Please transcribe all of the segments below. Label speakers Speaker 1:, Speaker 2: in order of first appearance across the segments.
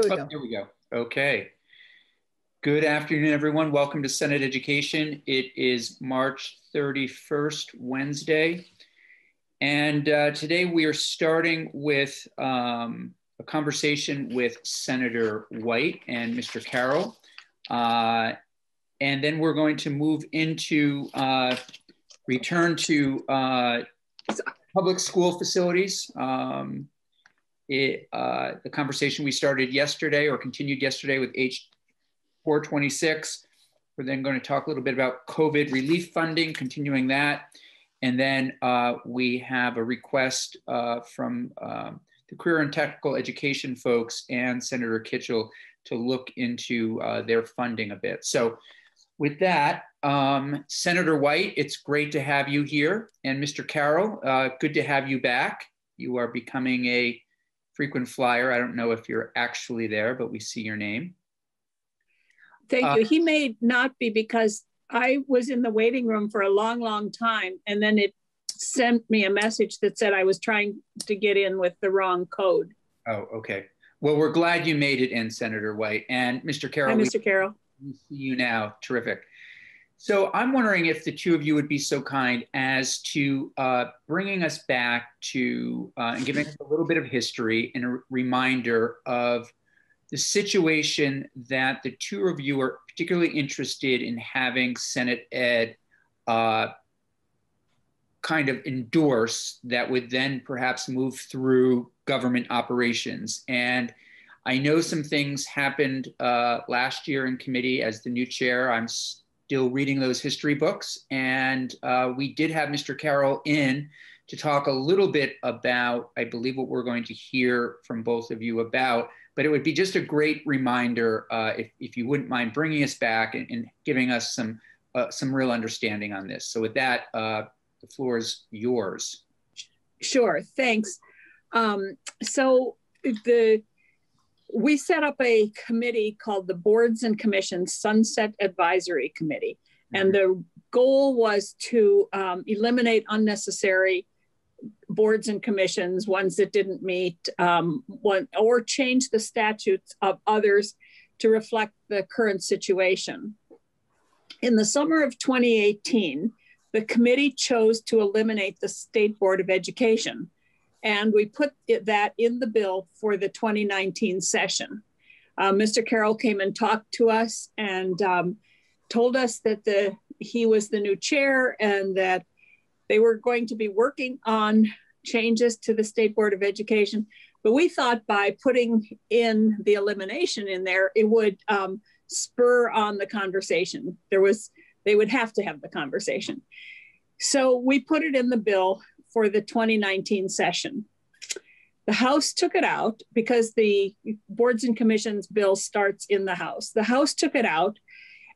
Speaker 1: There we
Speaker 2: Oh,
Speaker 1: go.
Speaker 2: There we go. Okay. Good afternoon, everyone. Welcome to Senate Education. It is March 31st, Wednesday. And uh, today we are starting with um, a conversation with Senator White and Mr. Carroll. Uh, and then we're going to move into uh, return to uh, public school facilities. Um, it, uh, the conversation we started yesterday or continued yesterday with H 426. We're then going to talk a little bit about COVID relief funding, continuing that. And then uh, we have a request uh, from um, the career and technical education folks and Senator Kitchel to look into uh, their funding a bit. So with that, um, Senator White, it's great to have you here. And Mr. Carroll, uh, good to have you back. You are becoming a frequent flyer. I don't know if you're actually there, but we see your name.
Speaker 3: Thank
Speaker 2: Uh,
Speaker 3: you. He may not be because I was in the waiting room for a long, long time. And then it sent me a message that said I was trying to get in with the wrong code.
Speaker 2: Oh, okay. Well, we're glad you made it in, Senator White. And Mr. Carroll,
Speaker 3: Hi, Mr. Carroll.
Speaker 2: we see you now. Terrific. So I'm wondering if the two of you would be so kind as to uh, bringing us back to uh, and giving us a little bit of history and a reminder of the situation that the two of you are particularly interested in having Senate Ed uh, kind of endorse that would then perhaps move through government operations. And I know some things happened uh, last year in committee as the new chair. I'm still reading those history books. And uh, we did have Mr. Carroll in to talk a little bit about, I believe, what we're going to hear from both of you about. But it would be just a great reminder uh, if, if you wouldn't mind bringing us back and, and giving us some, uh, some real understanding on this. So with that, uh, the floor is yours.
Speaker 3: Sure, thanks. Um, so the we set up a committee called the Boards and Commissions Sunset Advisory Committee, and the goal was to um, eliminate unnecessary boards and commissions, ones that didn't meet, um, one or change the statutes of others to reflect the current situation. In the summer of 2018, the committee chose to eliminate the State Board of Education. And we put it, that in the bill for the 2019 session. Uh, Mr. Carroll came and talked to us and um, told us that the he was the new chair and that they were going to be working on changes to the State Board of Education. But we thought by putting in the elimination in there, it would um, spur on the conversation. There was they would have to have the conversation. So we put it in the bill for the 2019 session. The House took it out because the boards and commissions bill starts in the House. The House took it out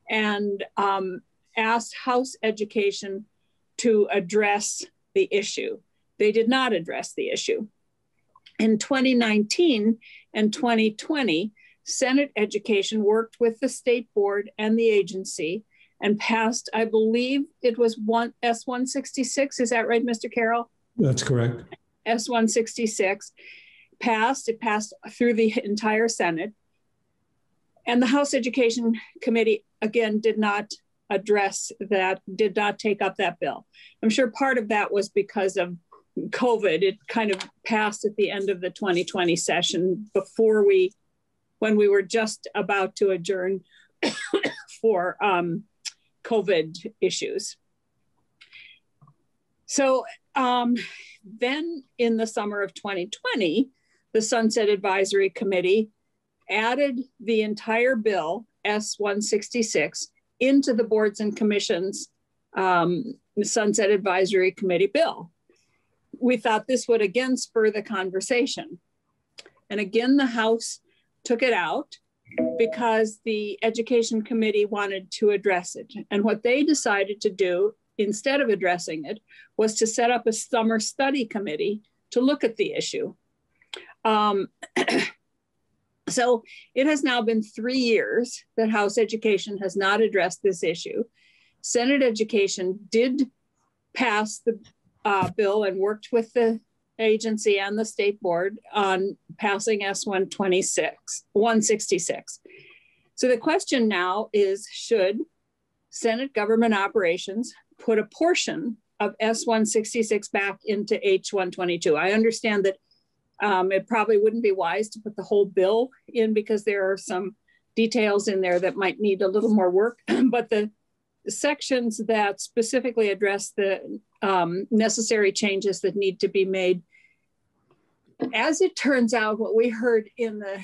Speaker 3: and um, asked House Education to address the issue. They did not address the issue. In 2019 and 2020, Senate Education worked with the state board and the agency and passed, I believe it was one S166. Is that right, Mr. Carroll?
Speaker 4: That's correct.
Speaker 3: S166 passed. It passed through the entire Senate. And the House Education Committee, again, did not address that, did not take up that bill. I'm sure part of that was because of COVID. It kind of passed at the end of the 2020 session before we, when we were just about to adjourn for um, COVID issues. So um, then in the summer of 2020, the Sunset Advisory Committee added the entire bill, S166, into the boards and commissions um, Sunset Advisory Committee bill. We thought this would again spur the conversation. And again, the House took it out because the Education Committee wanted to address it. And what they decided to do instead of addressing it was to set up a summer study committee to look at the issue. Um, so it has now been three years that House Education has not addressed this issue. Senate Education did pass the uh, bill and worked with the agency and the state board on passing S126, 166. So the question now is should Senate government operations put a portion of S166 back into H122? I understand that um, it probably wouldn't be wise to put the whole bill in because there are some details in there that might need a little more work, but the sections that specifically address the um, necessary changes that need to be made. As it turns out, what we heard in the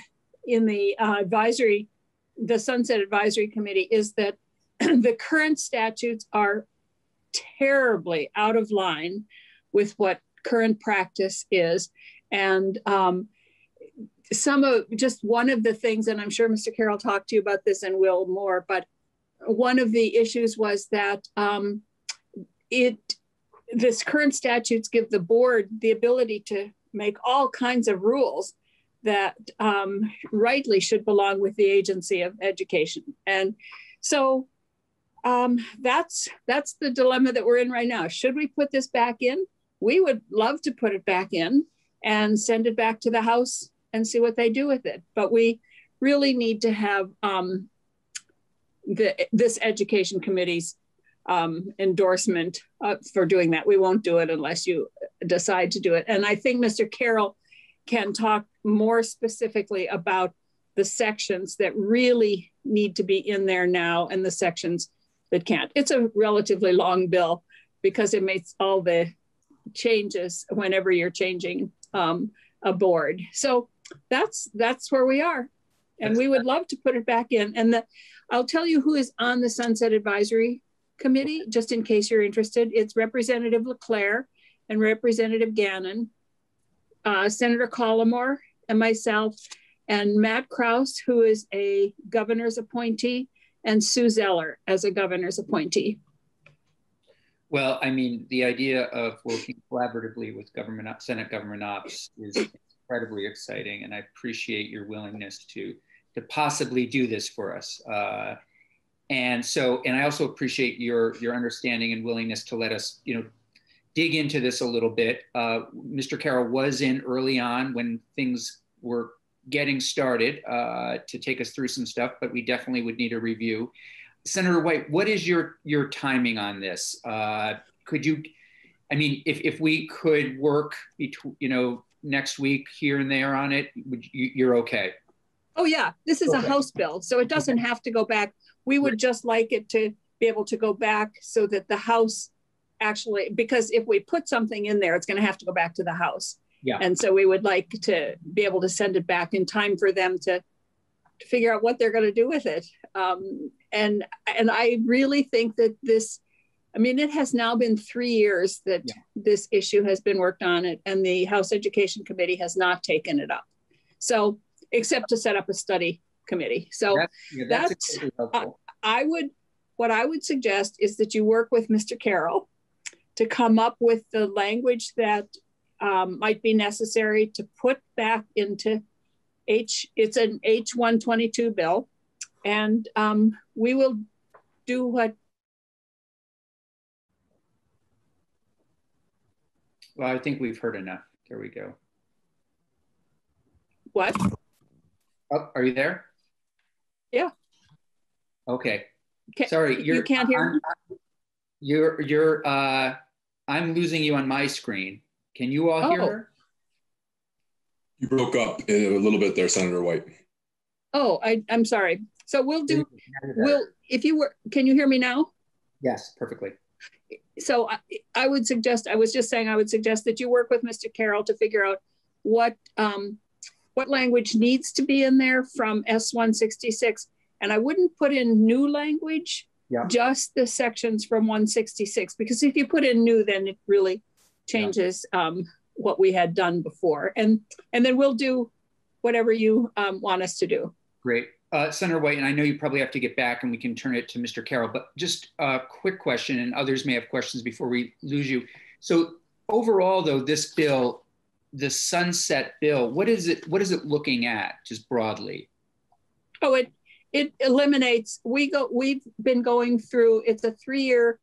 Speaker 3: in the uh, advisory, the Sunset Advisory Committee, is that the current statutes are terribly out of line with what current practice is, and um, some of just one of the things, and I'm sure Mr. Carroll talked to you about this and will more, but one of the issues was that um, it this current statutes give the board the ability to make all kinds of rules that um, rightly should belong with the agency of education. And so um, that's that's the dilemma that we're in right now. Should we put this back in? We would love to put it back in and send it back to the house and see what they do with it. But we really need to have um, the, this education committee's um, endorsement uh, for doing that. We won't do it unless you decide to do it. And I think Mr. Carroll can talk more specifically about the sections that really need to be in there now and the sections that can't. It's a relatively long bill because it makes all the changes whenever you're changing um, a board. So that's that's where we are, and we would love to put it back in. And the I'll tell you who is on the Sunset Advisory Committee, just in case you're interested. It's Representative LeClaire and Representative Gannon, uh, Senator Collamore, and myself, and Matt Krause, who is a governor's appointee, and Sue Zeller as a governor's appointee.
Speaker 2: Well, I mean, the idea of working collaboratively with government, Senate government ops is incredibly exciting, and I appreciate your willingness to to possibly do this for us. Uh, and so, and I also appreciate your your understanding and willingness to let us, you know, dig into this a little bit. Uh, Mr. Carroll was in early on when things were getting started uh, to take us through some stuff, but we definitely would need a review. Senator White, what is your your timing on this? Uh, could you, I mean, if if we could work, between, you know, next week here and there on it, would you, you're okay?
Speaker 3: Oh yeah, this is okay. a House bill, so it doesn't have to go back. We would just like it to be able to go back so that the House actually, because if we put something in there, it's going to have to go back to the House. Yeah. And so we would like to be able to send it back in time for them to, to figure out what they're going to do with it. Um, and and I really think that this, I mean, it has now been three years that yeah. this issue has been worked on it, and the House Education Committee has not taken it up. So except to set up a study committee. So that's, yeah, that's, that's uh, I would, what I would suggest is that you work with Mr. Carroll to come up with the language that um, might be necessary to put back into H, it's an H122 bill. And um, we will do what
Speaker 2: Well, I think we've heard enough. There we go.
Speaker 3: What?
Speaker 2: Oh, are you there?
Speaker 3: Yeah.
Speaker 2: Okay. Can, Sorry,
Speaker 3: you're, you can't hear.
Speaker 2: I'm, you're you're. Uh, I'm losing you on my screen. Can you all oh. hear her?
Speaker 1: You broke up a little bit there, Senator White.
Speaker 3: Oh, I, I'm sorry. So we'll do. We'll if you were. Can you hear me now?
Speaker 2: Yes, perfectly.
Speaker 3: So I, I would suggest. I was just saying. I would suggest that you work with Mr. Carroll to figure out what um, what language needs to be in there from S166. And I wouldn't put in new language, yeah. just the sections from 166, because if you put in new, then it really changes yeah. um, what we had done before. And, and then we'll do whatever you um, want us to do.
Speaker 2: Great. Uh, Senator White, and I know you probably have to get back and we can turn it to Mr. Carroll, but just a quick question, and others may have questions before we lose you. So overall, though, this bill the sunset bill, what is it? What is it looking at, just broadly?
Speaker 3: Oh, it it eliminates. We go. We've been going through. It's a three year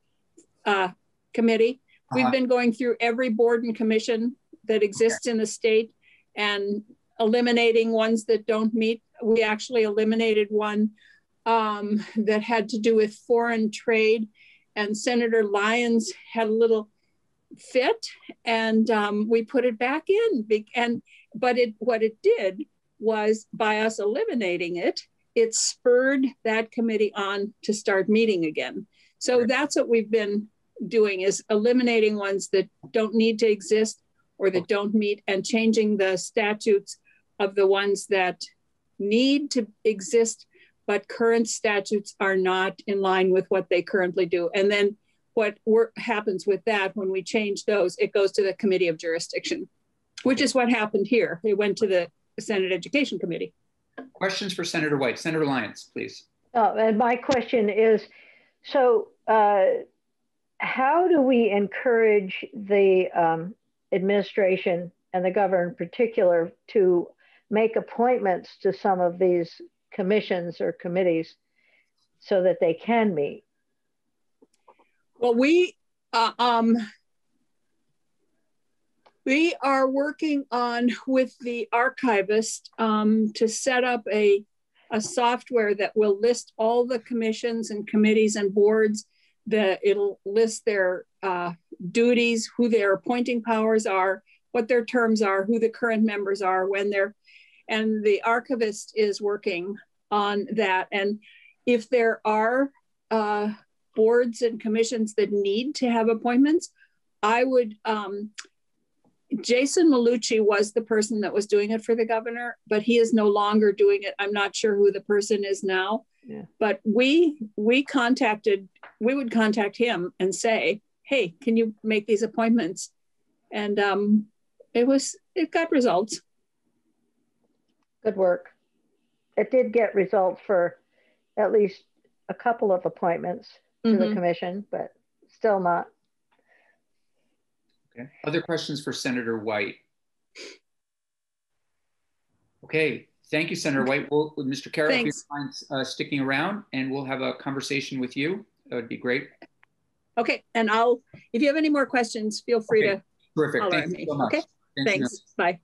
Speaker 3: uh, committee. We've uh-huh. been going through every board and commission that exists in the state and eliminating ones that don't meet. We actually eliminated one um, that had to do with foreign trade, and Senator Lyons had a little fit, and um, we put it back in. And but it what it did was by us eliminating it, it spurred that committee on to start meeting again. So right. that's what we've been doing is eliminating ones that don't need to exist or that don't meet and changing the statutes of the ones that need to exist but current statutes are not in line with what they currently do and then what work happens with that when we change those it goes to the committee of jurisdiction which is what happened here. It went to the senate education committee.
Speaker 2: Questions for senator white? Senator lyons please.
Speaker 4: Oh, and my question is so uh, how do we encourage the um, administration and the governor in particular to make appointments to some of these commissions or committees so that they can meet?
Speaker 3: Well, we uh, um, we are working on with the archivist um, to set up a a software that will list all the commissions and committees and boards that it'll list their uh, duties, who their appointing powers are, what their terms are, who the current members are, when they're, and the archivist is working on that. And if there are uh, boards and commissions that need to have appointments, I would, um, Jason Maulucci was the person that was doing it for the governor, but he is no longer doing it. I'm not sure who the person is now. Yeah. But we we contacted we would contact him and say, "Hey, can you make these appointments?" And um, it was it got results.
Speaker 4: Good work. It did get results for at least a couple of appointments to mm-hmm. the commission, but still not.
Speaker 2: Okay. Other questions for Senator White? Okay, Thank you, Senator White. We'll, Mr. Carroll, if you mind uh, sticking around and we'll have a conversation with you. That would be great.
Speaker 3: Okay, and I'll, if you have any more questions, feel free
Speaker 2: okay. to Terrific. Thank you so much.
Speaker 3: Okay, thanks. Bye.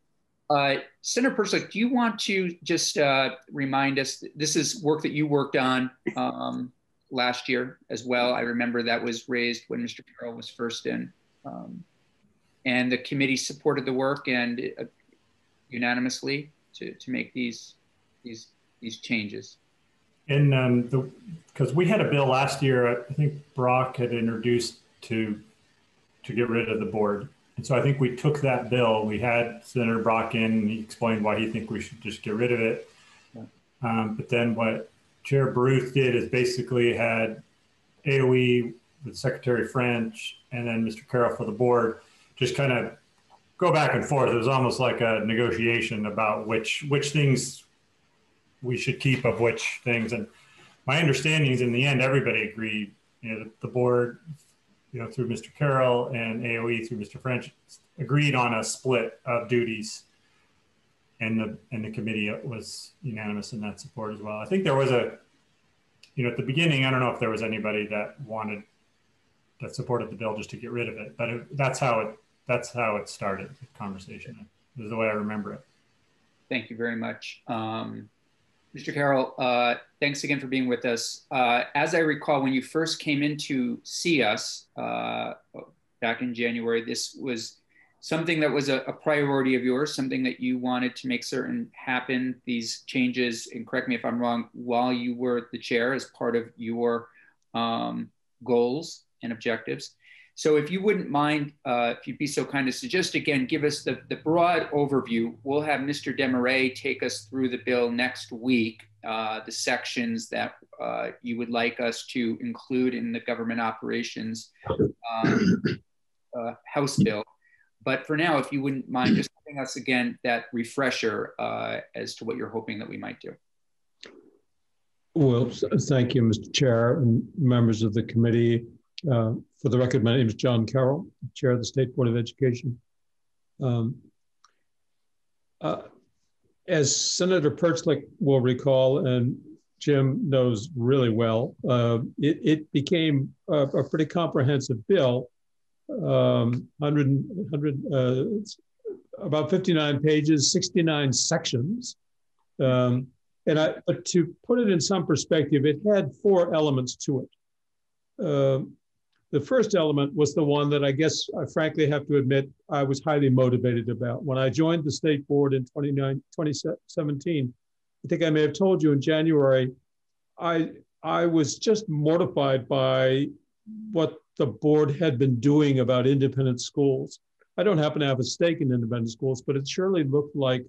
Speaker 2: Uh, Senator Perchlik, do you want to just uh, remind us, this is work that you worked on um, last year as well. I remember that was raised when Mr. Carroll was first in. Um, and the committee supported the work and uh, unanimously to, to make these these these changes?
Speaker 5: And um, the because we had a bill last year, I think Brock had introduced to to get rid of the board, and so I think we took that bill. We had Senator Brock in, and he explained why he think we should just get rid of it. Yeah. Um, but then what Chair Baruth did is basically had AOE with Secretary French and then Mr. Carroll for the board just kind of go back and forth. It was almost like a negotiation about which which things we should keep of which things. And my understanding is, in the end, everybody agreed. You know, the, the board, you know, through Mr. Carroll and AOE through Mr. French, agreed on a split of duties, and the and the committee was unanimous in that support as well. I think there was a, you know, at the beginning, I don't know if there was anybody that wanted that supported the bill just to get rid of it, but it, that's how it that's how it started the conversation. Is the way I remember it.
Speaker 2: Thank you very much. Um, Mr. Carroll, uh, thanks again for being with us. Uh, as I recall, when you first came in to see us uh, back in January, this was something that was a, a, priority of yours, something that you wanted to make certain happen, these changes, and correct me if I'm wrong, while you were the chair as part of your um, goals and objectives. So if you wouldn't mind, uh, if you'd be so kind as to just again give us the, the broad overview. We'll have Mr. Desmarais take us through the bill next week, uh, the sections that uh, you would like us to include in the government operations um, uh, House bill. But for now, if you wouldn't mind just giving us again that refresher uh, as to what you're hoping that we might do.
Speaker 6: Well, thank you, Mr. Chair and members of the committee. Uh, for the record, my name is John Carroll, Chair of the State Board of Education. Um, uh, as Senator Perchlik will recall, and Jim knows really well, uh, it, it, became a, a, pretty comprehensive bill, um, 100, 100 uh, about 59 pages, 69 sections. Um, and I, but to put it in some perspective, it had four elements to it. Uh, the first element was the one that I guess I frankly have to admit I was highly motivated about. When I joined the state board in 2017, I think I may have told you in January, I, I was just mortified by what the board had been doing about independent schools. I don't happen to have a stake in independent schools, but it surely looked like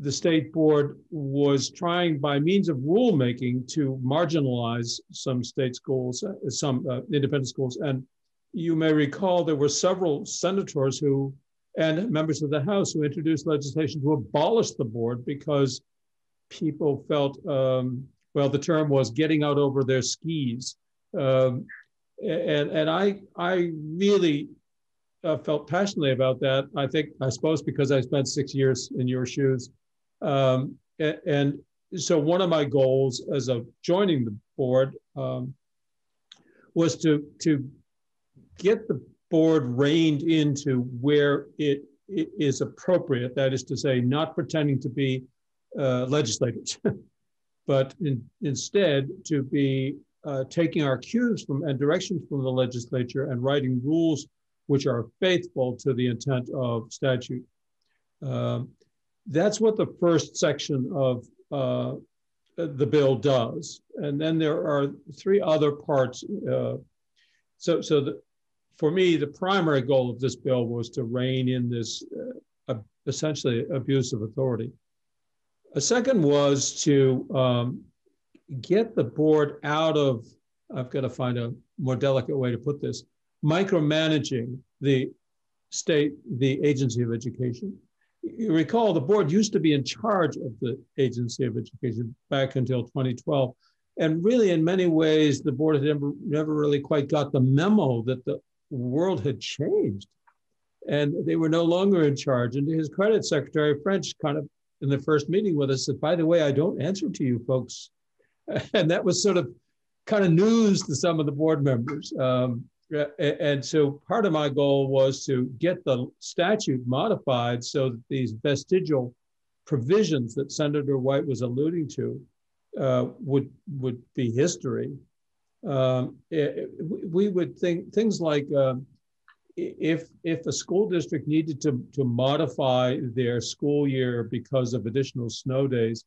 Speaker 6: the state board was trying by means of rulemaking to marginalize some state schools, uh, some uh, independent schools. And you may recall there were several senators who and members of the House who introduced legislation to abolish the board because people felt, um, well, the term was getting out over their skis. Um, and and I, I really uh, felt passionately about that. I think, I suppose, because I spent six years in your shoes. Um, and, and, so one of my goals as of joining the board um, was to to get the board reined into where it, it is appropriate. That is to say, not pretending to be uh, legislators, but in, instead to be uh, taking our cues from and directions from the legislature and writing rules which are faithful to the intent of statute. Um, that's what the first section of uh, the bill does. And then there are three other parts. Uh, so, so the, for me, the primary goal of this bill was to rein in this uh, essentially abuse of authority. A second was to um, get the board out of, I've got to find a more delicate way to put this, micromanaging the state, the agency of education. You recall the board used to be in charge of the agency of education back until 2012. And really, in many ways, the board had never, never really quite got the memo that the world had changed and they were no longer in charge. And to his credit, Secretary French kind of in the first meeting with us said, by the way, I don't answer to you folks. And that was sort of kind of news to some of the board members. Um, and so part of my goal was to get the statute modified so that these vestigial provisions that Senator White was alluding to uh, would would be history. Um, it, we would think things like um, if if a school district needed to to modify their school year because of additional snow days,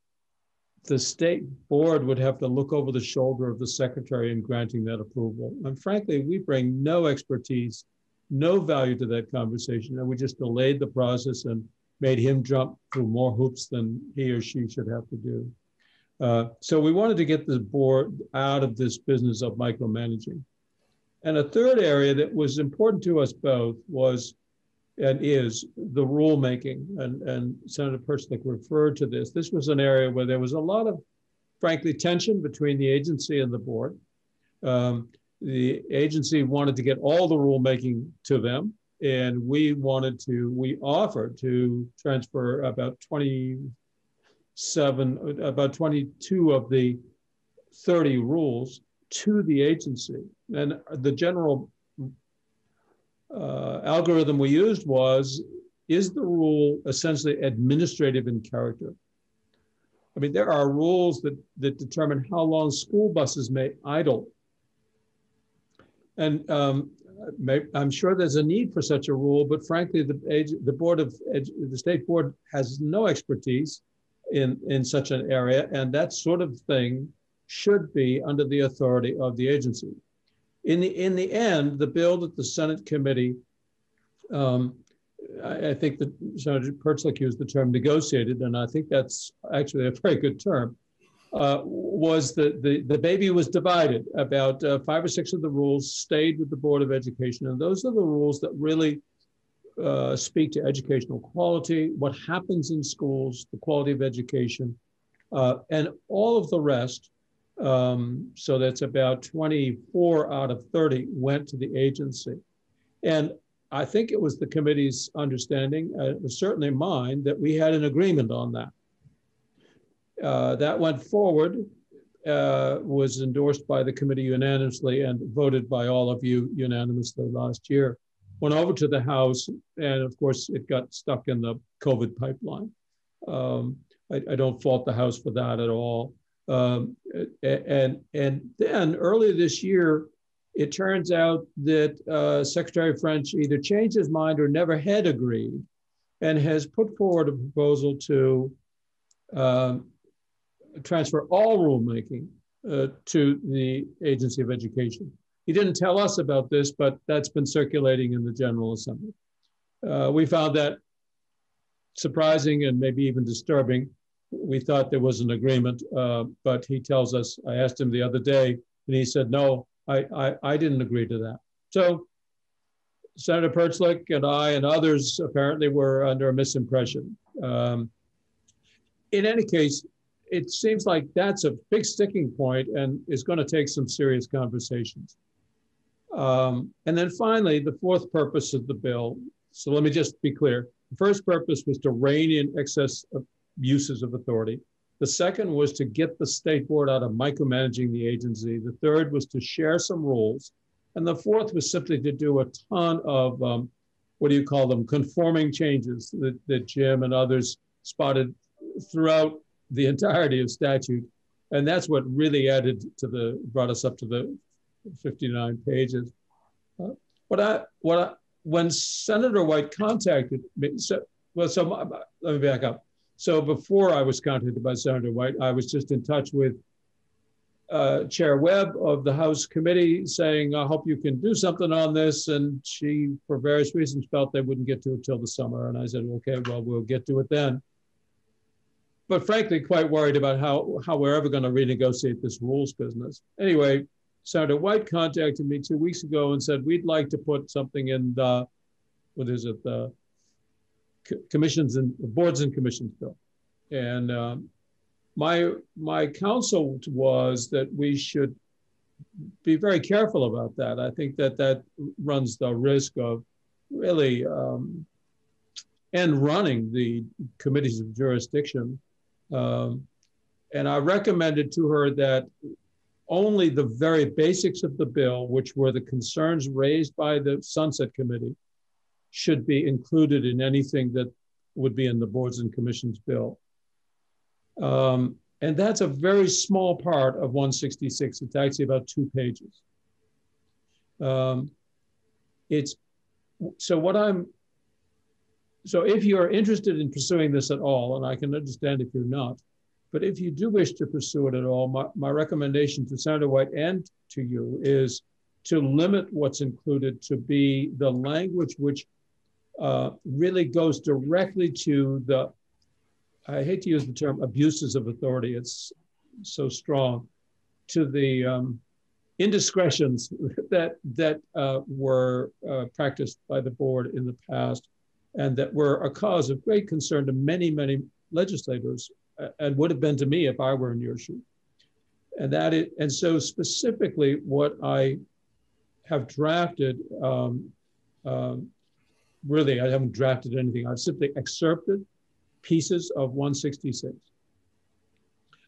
Speaker 6: the state board would have to look over the shoulder of the secretary in granting that approval. And frankly, we bring no expertise, no value to that conversation. And we just delayed the process and made him jump through more hoops than he or she should have to do. Uh, so we wanted to get the board out of this business of micromanaging. And a third area that was important to us both was and is the rulemaking. And, and Senator Perchlik referred to this. This was an area where there was a lot of, frankly, tension between the agency and the board. Um, the agency wanted to get all the rulemaking to them, and we wanted to, we offered to transfer about 27, about 22 of the 30 rules to the agency. And the general uh, algorithm we used was, is the rule essentially administrative in character? I mean, there are rules that, that determine how long school buses may idle. And um, may, I'm sure there's a need for such a rule, but frankly, the, the board of the state board has no expertise in, in such an area, and that sort of thing should be under the authority of the agency. In the, in the end, the bill that the Senate committee, um, I, I, think that Senator Perchlik used the term negotiated, and I think that's actually a very good term, uh, was that the, the baby was divided. About uh, five or six of the rules stayed with the Board of Education, and those are the rules that really uh, speak to educational quality, what happens in schools, the quality of education, uh, and all of the rest um, so that's about 24 out of 30 went to the agency. And I think it was the committee's understanding, uh, it was certainly mine, that we had an agreement on that. Uh, that went forward, uh, was endorsed by the committee unanimously and voted by all of you unanimously last year. went over to the House, and of course, it got stuck in the COVID pipeline. Um, I, I, don't fault the House for that at all. Um, and, and then earlier this year, it turns out that uh, Secretary French either changed his mind or never had agreed and has put forward a proposal to uh, transfer all rulemaking uh, to the Agency of Education. He didn't tell us about this, but that's been circulating in the General Assembly. Uh, we found that surprising and maybe even disturbing. We thought there was an agreement, uh, but he tells us, I asked him the other day, and he said, no, I, I, I didn't agree to that. So Senator Perchlik and I and others apparently were under a misimpression. Um, in any case, it seems like that's a big sticking point and is going to take some serious conversations. Um, and then finally, the fourth purpose of the bill. So let me just be clear. The first purpose was to rein in excess of uses of authority. The second was to get the state board out of micromanaging the agency. The third was to share some rules. And the fourth was simply to do a ton of, um, what do you call them, conforming changes that, that Jim and others spotted throughout the entirety of statute. And that's what really added to the, brought us up to the 59 pages. Uh, what I, what I, when Senator White contacted me, so, well, so my, let me back up. So before I was contacted by Senator White, I was just in touch with uh, Chair Webb of the House committee saying, I hope you can do something on this. And she, for various reasons, felt they wouldn't get to it till the summer. And I said, okay, well, we'll get to it then. But frankly, quite worried about how, how we're ever going to renegotiate this rules business. Anyway, Senator White contacted me two weeks ago and said, we'd like to put something in the, what is it, the commissions and boards and commissions bill. And um, my my counsel was that we should be very careful about that. I think that that runs the risk of really um, and running the committees of jurisdiction. Um, and I recommended to her that only the very basics of the bill, which were the concerns raised by the Sunset Committee, should be included in anything that would be in the boards and commissions bill. Um, and that's a very small part of 166. It's actually about two pages. Um, it's so what I'm so if you're interested in pursuing this at all, and I can understand if you're not, but if you do wish to pursue it at all, my, my recommendation to Senator White and to you is to limit what's included to be the language which uh, really goes directly to the, I hate to use the term abuses of authority, it's so strong, to the um, indiscretions that, that uh, were uh, practiced by the board in the past and that were a cause of great concern to many, many legislators and would have been to me if I were in your shoes. And that it, and so specifically what I have drafted um, um, really, I haven't drafted anything. I've simply excerpted pieces of 166.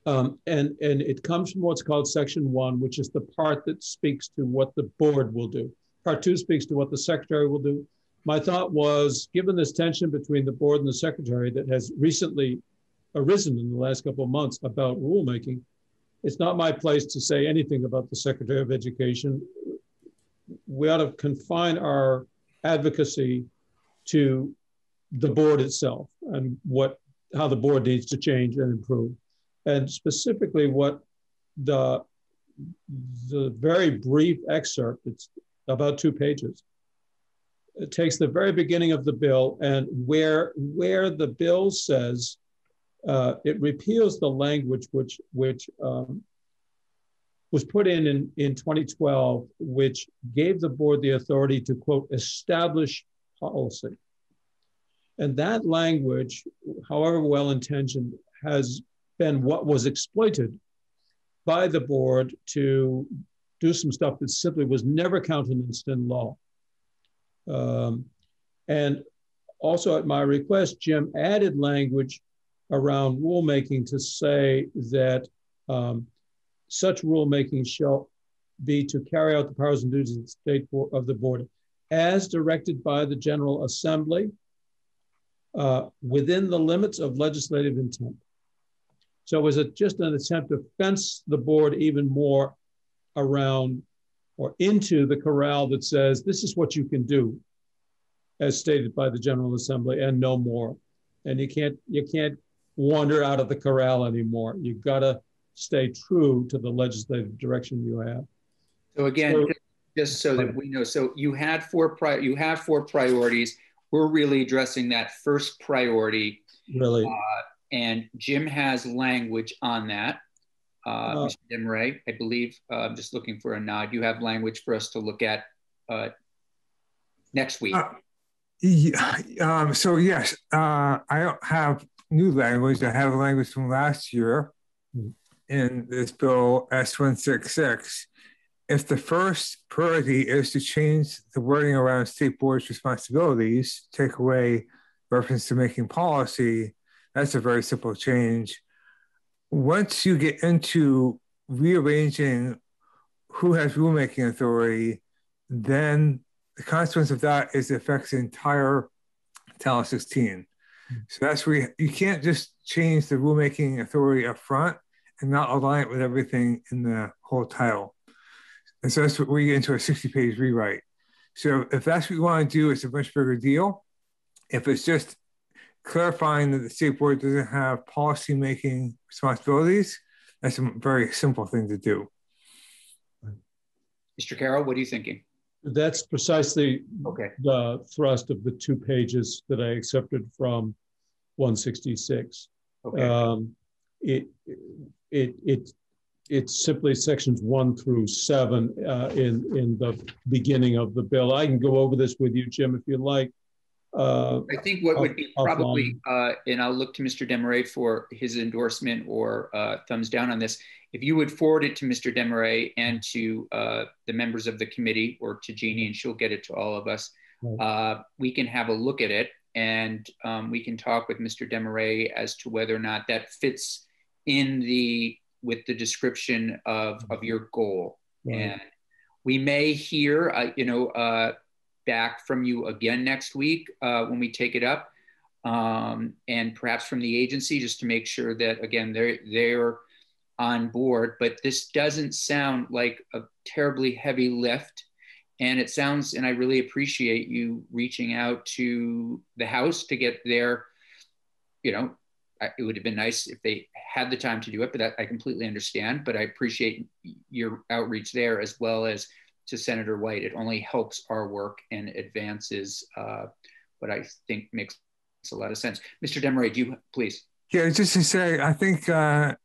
Speaker 6: Um, and, and it comes from what's called section one, which is the part that speaks to what the board will do. Part two speaks to what the secretary will do. My thought was, given this tension between the board and the secretary that has recently arisen in the last couple of months about rulemaking, it's not my place to say anything about the Secretary of Education. We ought to confine our advocacy to the board itself and what how the board needs to change and improve. And specifically what the the very brief excerpt, it's about two pages. It takes the very beginning of the bill and where where the bill says uh, it repeals the language which which um, was put in, in in 2012, which gave the board the authority to quote establish policy. And that language, however well intentioned, has been what was exploited by the board to do some stuff that simply was never countenanced in law. Um, and also, at my request, Jim added language around rulemaking to say that um, such rulemaking shall be to carry out the powers and duties of the board, of the board as directed by the General Assembly uh, within the limits of legislative intent. So was it just an attempt to fence the board even more around or into the corral that says this is what you can do as stated by the General Assembly and no more. And you can't you can't wander out of the corral anymore. You've got to stay true to the legislative direction you have.
Speaker 2: So again, so, just so that we know, so you had four pri- you have four priorities. We're really addressing that first priority.
Speaker 6: Really.
Speaker 2: Uh, and Jim has language on that. Uh, uh, Mr. Desmarais, I believe, uh, I'm just looking for a nod. You have language for us to look at uh, next week.
Speaker 7: Uh, yeah, um, so yes, uh, I don't have new language. I have language from last year in this bill S166. If the first priority is to change the wording around state boards' responsibilities, take away reference to making policy, that's a very simple change. Once you get into rearranging who has rulemaking authority, then the consequence of that is it affects the entire Title 16. Hmm. So that's where you, you can't just change the rulemaking authority up front and not align it with everything in the whole title. And so that's what we get into a 60 page rewrite. So if that's what you want to do, it's a much bigger deal. If it's just clarifying that the state board doesn't have policy making responsibilities, that's a very simple thing to do.
Speaker 2: Mr. Carroll, what are you thinking?
Speaker 6: That's precisely
Speaker 2: okay.
Speaker 6: the thrust of the two pages that I accepted from 166.
Speaker 2: Okay.
Speaker 6: Um, it, it, it, it's simply sections one through seven uh, in, in the beginning of the bill. I can go over this with you, Jim, if you like. Uh,
Speaker 2: I think what would be probably, uh, and I'll look to Mr. Desmarais for his endorsement or uh, thumbs down on this. If you would forward it to Mr. Desmarais and to uh, the members of the committee or to Jeannie, and she'll get it to all of us, uh, we can have a look at it and um, we can talk with Mr. Desmarais as to whether or not that fits in the with the description of of your goal. Right. And we may hear, uh, you know back from you again next week uh, when we take it up, um, and perhaps from the agency just to make sure that again they're they're on board. But this doesn't sound like a terribly heavy lift, and it sounds and I really appreciate you reaching out to the House to get their, you know, it would have been nice if they had the time to do it, but that I completely understand. But I appreciate your outreach there as well as to Senator White. It only helps our work and advances uh, what I think makes a lot of sense. Mr. Desmarais, do you please?
Speaker 7: Yeah, just to say, I think uh,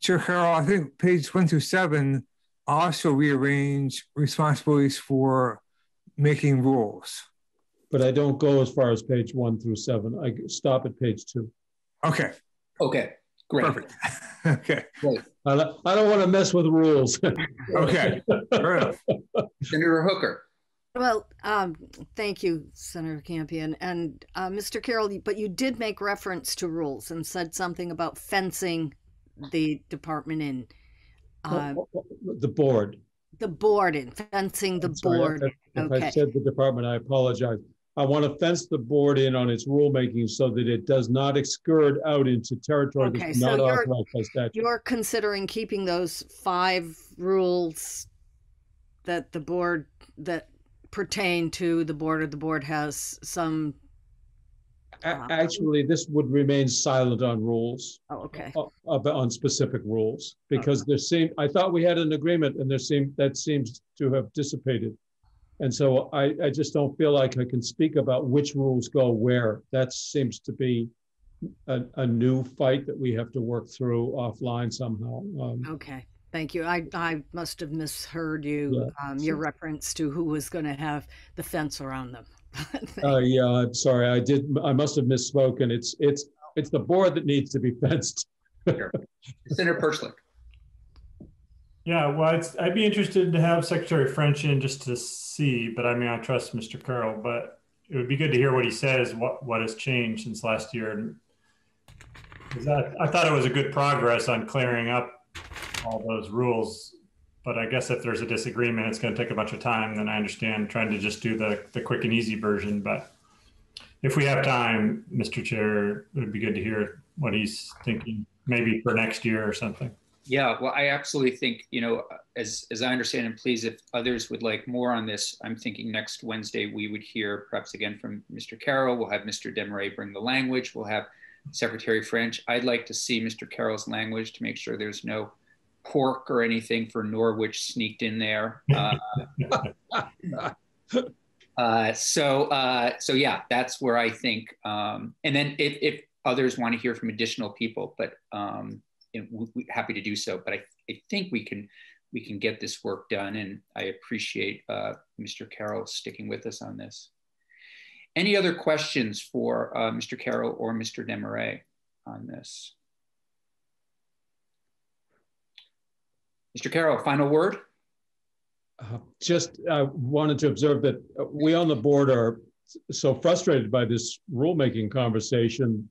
Speaker 7: Chair Carroll, I think page one through seven also rearrange responsibilities for making rules.
Speaker 6: But I don't go as far as page one through seven. I stop at page two.
Speaker 7: Okay.
Speaker 2: Okay. Great.
Speaker 7: Perfect. okay.
Speaker 2: Great.
Speaker 6: I don't, I don't want to mess with rules.
Speaker 7: okay.
Speaker 2: Senator Hooker.
Speaker 8: Well, um, thank you, Senator Campion. And uh, Mr. Carroll, but you did make reference to rules and said something about fencing the department in.
Speaker 6: Uh, the board.
Speaker 8: The board in, fencing the sorry, board.
Speaker 6: If, if okay. I said the department, I apologize. I want to fence the board in on its rulemaking so that it does not excurd out into territory okay, that's so not authorized by statute.
Speaker 8: You're considering keeping those five rules that the board that pertain to the board or the board has some
Speaker 6: uh, Actually, this would remain silent on rules.
Speaker 8: Oh, okay.
Speaker 6: on specific rules, because there seemed, I thought we had an agreement and there seemed, that seems to have dissipated. And so I, I just don't feel like I can speak about which rules go where. That seems to be a, a new fight that we have to work through offline somehow. Um,
Speaker 8: okay. Thank you. I, I must have misheard you, yeah. um, your reference to who was going to have the fence around them.
Speaker 6: uh, yeah, I'm sorry. I did. I must have misspoken. It's it's it's the board that needs to be fenced.
Speaker 2: sure. Senator Perchlik.
Speaker 5: Yeah, well, I'd be interested to have Secretary French in just to see, but I mean, I trust Mr. Carroll, but it would be good to hear what he says, what, what has changed since last year. I, I thought it was a good progress on clearing up all those rules, but I guess if there's a disagreement, it's going to take a bunch of time. Then I understand trying to just do the the quick and easy version. But if we have time, Mr. Chair, it would be good to hear what he's thinking, maybe for next year or something.
Speaker 2: Yeah, well, I absolutely think, you know, as, as I understand, and please, if others would like more on this, I'm thinking next Wednesday we would hear perhaps again from Mr. Carroll. We'll have Mr. Desmarais bring the language. We'll have Secretary French. I'd like to see Mr. Carroll's language to make sure there's no pork or anything for Norwich sneaked in there. Uh, uh, so, uh, so yeah, that's where I think. Um, and then if, if others want to hear from additional people, but um, happy to do so. But I, I, think we can we can get this work done, and I appreciate uh, Mr. Carroll sticking with us on this. Any other questions for uh, Mr. Carroll or Mr. Desmarais on this? Mr. Carroll, final word?
Speaker 6: Uh, just uh, wanted to observe that we on the board are so frustrated by this rulemaking conversation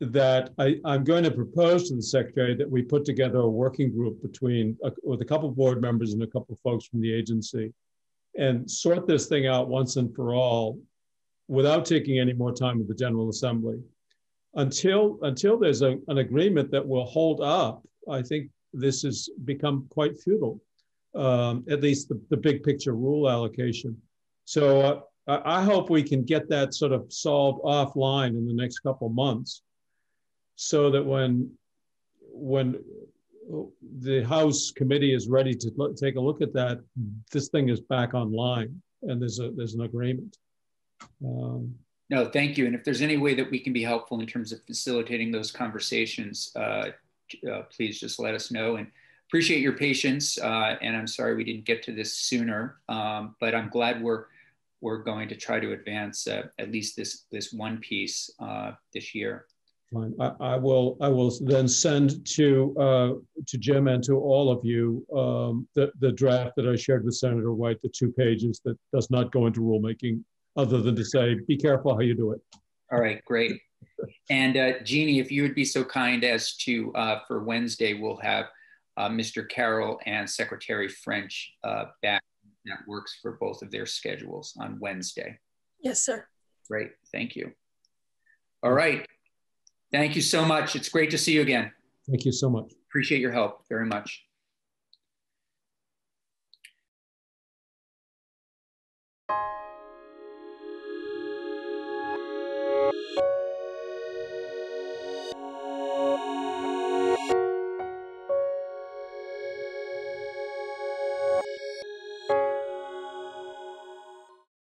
Speaker 6: that I, am going to propose to the secretary that we put together a working group between a, with a couple board members and a couple of folks from the agency and sort this thing out once and for all without taking any more time with the General Assembly. Until, until there's a, an agreement that will hold up, I think this has become quite futile, um, at least the, the big picture rule allocation. So uh, I hope we can get that sort of solved offline in the next couple months so that when when the House committee is ready to look, take a look at that, this thing is back online and there's a there's an agreement. Um,
Speaker 2: no, thank you. And if there's any way that we can be helpful in terms of facilitating those conversations, uh, uh, please just let us know. And appreciate your patience. Uh, and I'm sorry we didn't get to this sooner, um, but I'm glad we're we're going to try to advance uh, at least this this one piece uh, this year.
Speaker 6: Fine. I, I, will. I will then send to uh, to Jim and to all of you um, the the draft that I shared with Senator White, the two pages that does not go into rulemaking, other than to say, be careful how you do it.
Speaker 2: All right, great. And uh, Jeannie, if you would be so kind as to uh, for Wednesday, we'll have uh, Mr. Carroll and Secretary French uh, back. That works for both of their schedules on Wednesday.
Speaker 9: Yes, sir.
Speaker 2: Great. Thank you. All right. Thank you so much. It's great to see you again.
Speaker 6: Thank you so much.
Speaker 2: Appreciate your help very much.